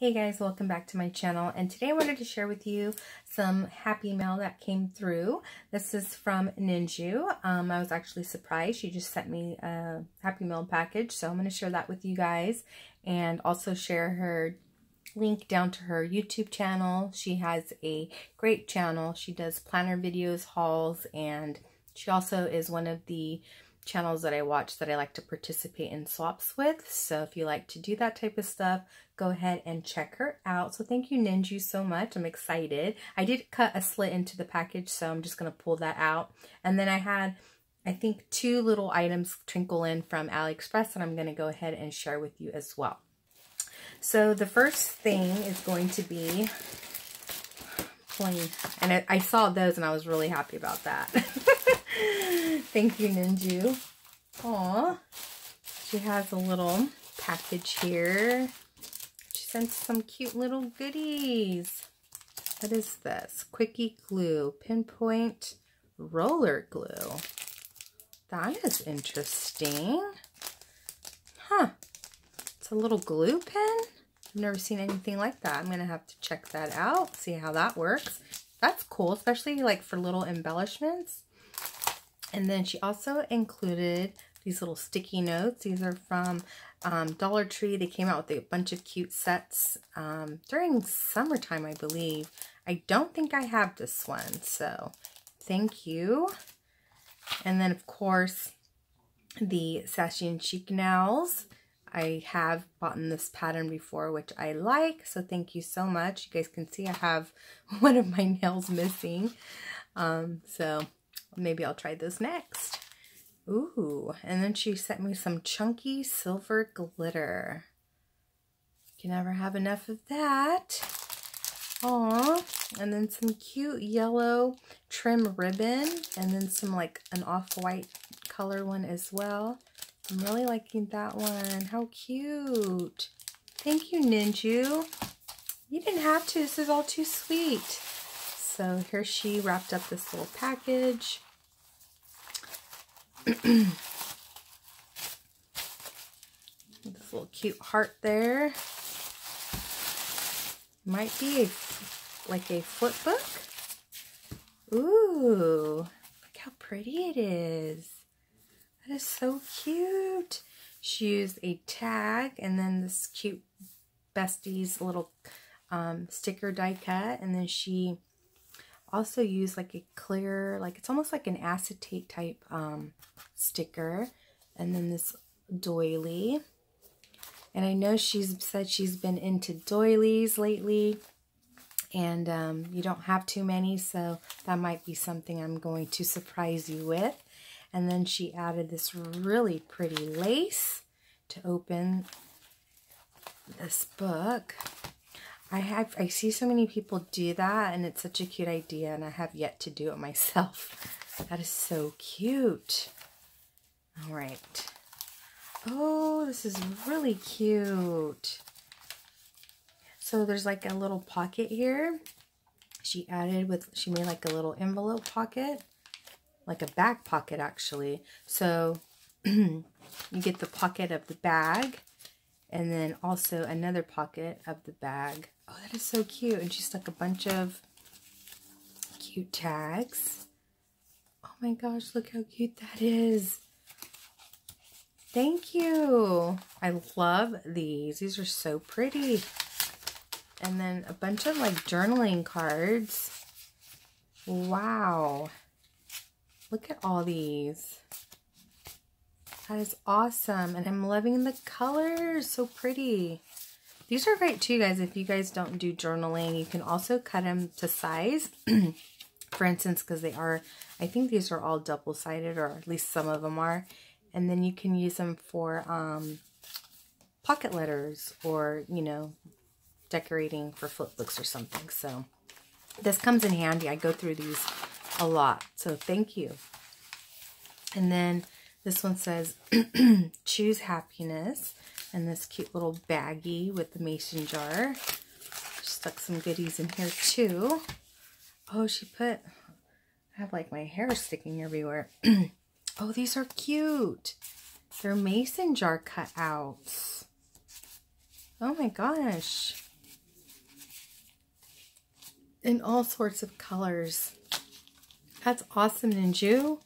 Hey guys, welcome back to my channel and today I wanted to share with you some happy mail that came through. This is from Ninju. Um, I was actually surprised. She just sent me a happy mail package so I'm going to share that with you guys and also share her link down to her YouTube channel. She has a great channel. She does planner videos, hauls, and she also is one of the channels that I watch that I like to participate in swaps with. So if you like to do that type of stuff, go ahead and check her out. So thank you Ninju so much. I'm excited. I did cut a slit into the package, so I'm just going to pull that out. And then I had, I think, two little items trinkle in from AliExpress and I'm going to go ahead and share with you as well. So the first thing is going to be plain. And I, I saw those and I was really happy about that. Thank you, Ninju. Aw. She has a little package here. Sent some cute little goodies. What is this? Quickie glue. Pinpoint roller glue. That is interesting. Huh. It's a little glue pen. I've never seen anything like that. I'm going to have to check that out, see how that works. That's cool, especially like for little embellishments. And then she also included these little sticky notes. These are from um, Dollar Tree. They came out with a bunch of cute sets um, during summertime, I believe. I don't think I have this one, so thank you. And then, of course, the Sassy and Chic nails. I have bought this pattern before, which I like, so thank you so much. You guys can see I have one of my nails missing. Um, so Maybe I'll try this next. Ooh, and then she sent me some chunky silver glitter. You can never have enough of that. Aw, and then some cute yellow trim ribbon, and then some like an off-white color one as well. I'm really liking that one. How cute. Thank you, Ninju. You didn't have to. This is all too sweet. So here she wrapped up this little package. This little cute heart there. Might be a, like a flip book. Ooh, look how pretty it is. That is so cute. She used a tag and then this cute besties little um, sticker die cut. And then she also use like a clear, like it's almost like an acetate type um, sticker. And then this doily. And I know she's said she's been into doilies lately. And um, you don't have too many, so that might be something I'm going to surprise you with. And then she added this really pretty lace to open this book. I have, I see so many people do that and it's such a cute idea and I have yet to do it myself. That is so cute. All right. Oh, this is really cute. So there's like a little pocket here. She added with, she made like a little envelope pocket, like a back pocket actually. So you get the pocket of the bag and then also another pocket of the bag Oh, that is so cute. And she stuck a bunch of cute tags. Oh my gosh, look how cute that is. Thank you. I love these. These are so pretty. And then a bunch of like journaling cards. Wow. Look at all these. That is awesome. And I'm loving the colors. So pretty. These are great too, guys. If you guys don't do journaling, you can also cut them to size. For instance, because they are, I think these are all double-sided, or at least some of them are. And then you can use them for um, pocket letters or, you know, decorating for flip books or something. So this comes in handy. I go through these a lot. So thank you. And then this one says, choose happiness and this cute little baggie with the mason jar. Stuck some goodies in here too. Oh, she put, I have like my hair sticking everywhere. oh, these are cute. They're mason jar cutouts. Oh my gosh. in all sorts of colors. That's awesome, Ninju.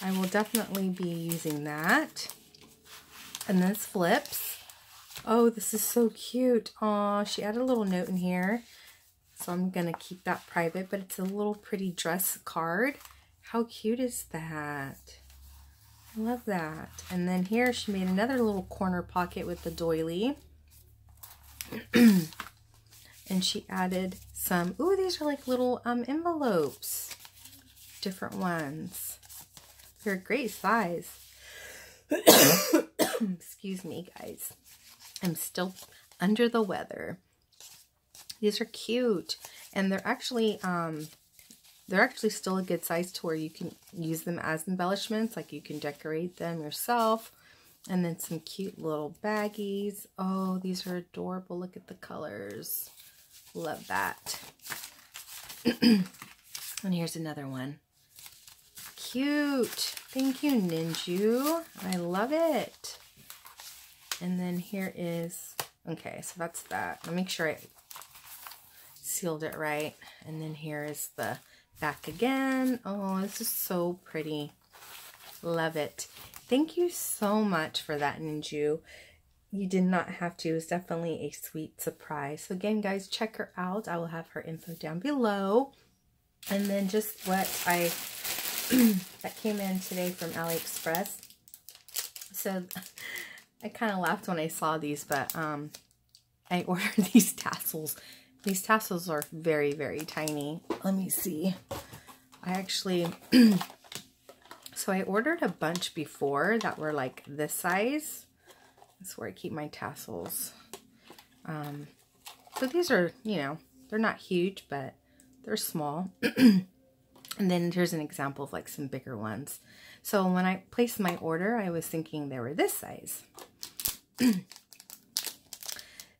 I will definitely be using that. And this flips. Oh, this is so cute. Aw, she added a little note in here. So I'm going to keep that private, but it's a little pretty dress card. How cute is that? I love that. And then here she made another little corner pocket with the doily. and she added some, ooh, these are like little um, envelopes. Different ones. They're a great size. Excuse me, guys. I'm still under the weather. These are cute. And they're actually, um, they're actually still a good size to where you can use them as embellishments. Like you can decorate them yourself. And then some cute little baggies. Oh, these are adorable. Look at the colors. Love that. and here's another one. Cute. Thank you, Ninju. I love it. And then here is, okay, so that's that. I'll make sure I sealed it right. And then here is the back again. Oh, this is so pretty. Love it. Thank you so much for that, Ninju. You did not have to. It was definitely a sweet surprise. So again, guys, check her out. I will have her info down below. And then just what I that came in today from AliExpress. So I kind of laughed when I saw these, but um, I ordered these tassels these tassels are very, very tiny. Let me see. I actually, so I ordered a bunch before that were like this size. That's where I keep my tassels. Um, so these are, you know, they're not huge, but they're small. and then here's an example of like some bigger ones. So when I placed my order, I was thinking they were this size.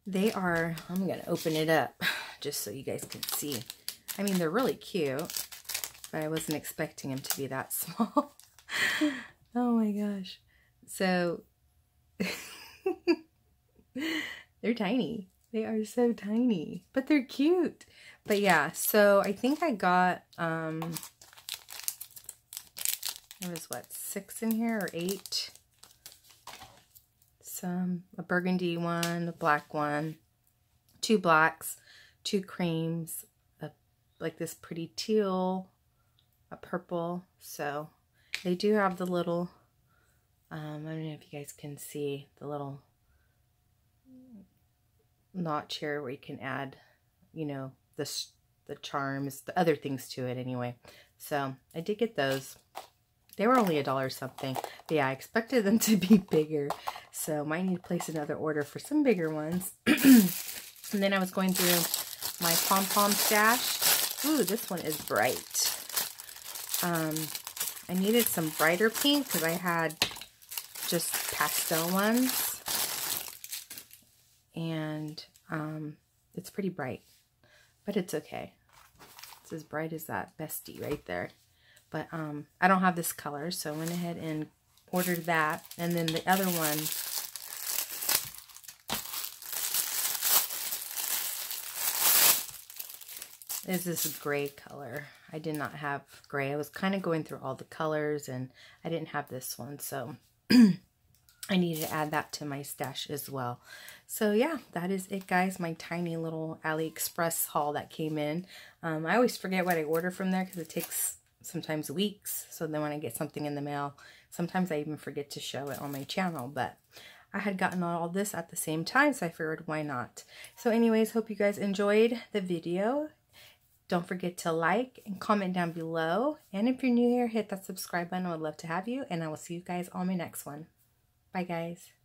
they are, I'm going to open it up just so you guys can see. I mean, they're really cute, but I wasn't expecting them to be that small. oh my gosh. So, they're tiny. They are so tiny, but they're cute. But yeah, so I think I got, um, there was what, six in here or eight? Some, a burgundy one, a black one, two blacks, two creams, a, like this pretty teal, a purple. So they do have the little, um, I don't know if you guys can see the little notch here where you can add, you know, the, the charms, the other things to it anyway. So I did get those. They were only a dollar something. But yeah, I expected them to be bigger. So might need to place another order for some bigger ones. and then I was going through my pom-pom stash. Ooh, this one is bright. Um, I needed some brighter pink because I had just pastel ones. And um, it's pretty bright, but it's okay. It's as bright as that bestie right there. But um, I don't have this color, so I went ahead and ordered that. And then the other one is this gray color. I did not have gray. I was kind of going through all the colors and I didn't have this one. So I needed to add that to my stash as well. So yeah, that is it guys. My tiny little AliExpress haul that came in. Um, I always forget what I order from there because it takes sometimes weeks. So then when I get something in the mail, sometimes I even forget to show it on my channel. But I had gotten all this at the same time, so I figured why not. So anyways, hope you guys enjoyed the video. Don't forget to like and comment down below. And if you're new here, hit that subscribe button. I would love to have you. And I will see you guys on my next one. Bye, guys.